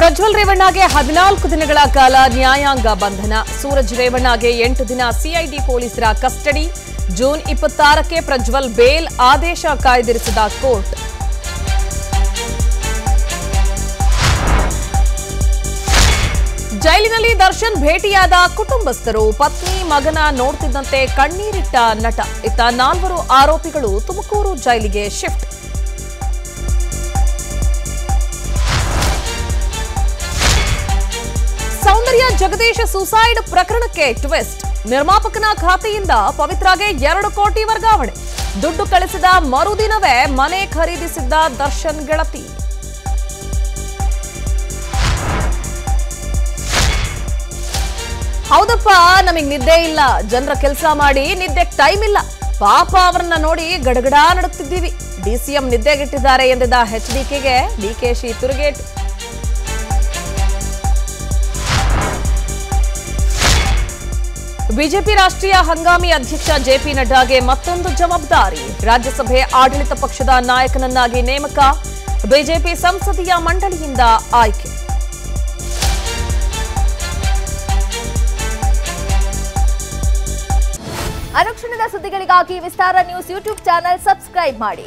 ಪ್ರಜ್ವಲ್ ರೇವಣ್ಣಗೆ ಹದಿನಾಲ್ಕು ದಿನಗಳ ಕಾಲ ನ್ಯಾಯಾಂಗ ಬಂಧನ. ಸೂರಜ್ ರೇವಣ್ಣಗೆ ಎಂಟು ದಿನ ಸಿಐಡಿ ಪೊಲೀಸರ ಕಸ್ಟಡಿ. ಜೂನ್ ಇಪ್ಪತ್ತಾರಕ್ಕೆ ಪ್ರಜ್ವಲ್ ಬೇಲ್ ಆದೇಶ ಕಾಯ್ದಿರಿಸಿದ ಕೋರ್ಟ್. ಜೈಲಿನಲ್ಲಿ ದರ್ಶನ್ ಭೇಟಿಯಾದ ಕುಟುಂಬಸ್ಥರು, ಪತ್ನಿ, ಮಗನ ನೋಡ್ತಿದ್ದಂತೆ ಕಣ್ಣೀರಿಟ್ಟ ನಟ. ಇತ್ತ ನಾಲ್ವರು ಆರೋಪಿಗಳು ತುಮಕೂರು ಜೈಲಿಗೆ ಶಿಫ್ಟ್. ಸೌಂದರ್ಯ ಜಗದೀಶ್ ಸುಸೈಡ್ ಪ್ರಕರಣಕ್ಕೆ ಟ್ವಿಸ್ಟ್ ನಿರ್ಮಾಪಕನ ಖಾತೆಯಿಂದ ಪವಿತ್ರಾಗೆ ಎರಡು ಕೋಟಿ ವರ್ಗಾವಣೆ. ದುಡ್ಡು ಕಳಿಸಿದ ಮರುದಿನವೇ ಮನೆ ಖರೀದಿಸಿದ್ದ ದರ್ಶನ್ ಗೆಳತಿ. ಹೌದಪ್ಪ, ನಮಗ್ ನಿದ್ದೆ ಇಲ್ಲ. ಜನರ ಕೆಲಸ ಮಾಡಿ ನಿದ್ದೆ ಟೈಮ್ ಇಲ್ಲ. ಪಾಪ ಅವರನ್ನ ನೋಡಿ ಗಡಗಡ ನಡುತ್ತಿದ್ದೀವಿ. ಡಿಸಿಎಂ ನಿದ್ದೆಗೆಟ್ಟಿದ್ದಾರೆ ಎಂದಿದ್ದ ಎಚ್ಡಿಕೆಗೆ ಡಿಕೆಶಿ ತಿರುಗೇಟು. ಬಿಜೆಪಿ ರಾಷ್ಟ್ರೀಯ ಹಂಗಾಮಿ ಅಧ್ಯಕ್ಷ ಜೆಪಿ ನಡ್ಡಾಗೆ ಮತ್ತೊಂದು ಜವಾಬ್ದಾರಿ. ರಾಜ್ಯಸಭೆ ಆಡಳಿತ ಪಕ್ಷದ ನಾಯಕನನ್ನಾಗಿ ನೇಮಕ, ಬಿಜೆಪಿ ಸಂಸದೀಯ ಮಂಡಳಿಯಿಂದ ಆಯ್ಕೆ. ಅನುಕ್ಷಣದ ಸುದ್ದಿಗಳಿಗಾಗಿ Vistara news YouTube channel subscribe ಮಾಡಿ.